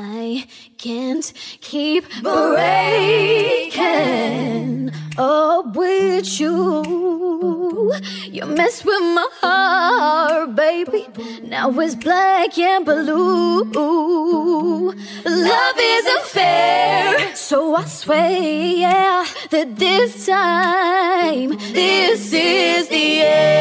I can't keep breaking oh, up with you. You mess with my heart, baby. Now it's black and blue. Love isn't fair, so I swear that this time, this is the end.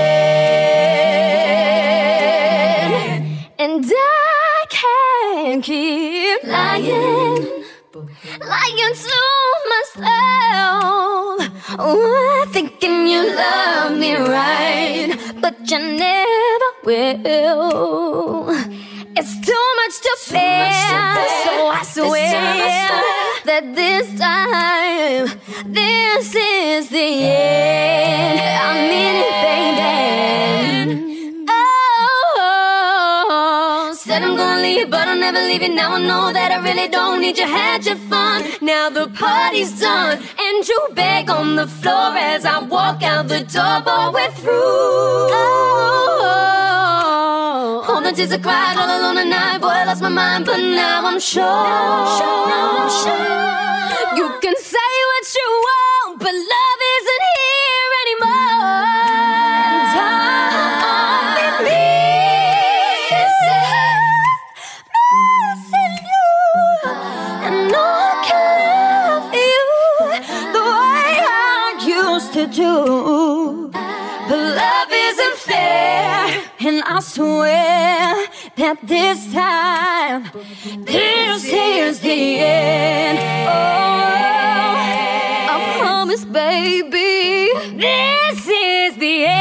And I can't keep lying, lying to myself. Oh, thinking you love me right, but you never will. It's too much to bear, so I swear that this time, this is the end. Said I'm gonna leave, but I'll never leave you. Now I know that I really don't need you. Had your fun, now the party's done, and you beg on the floor as I walk out the door, but we're through. Oh, all the tears I cried all alone at night, boy, I lost my mind, but now I'm sure. Now I'm sure. You can say what you want, but love to do. But love isn't fair, and I swear that this time, this is the end. Oh, I promise, baby, this is the end.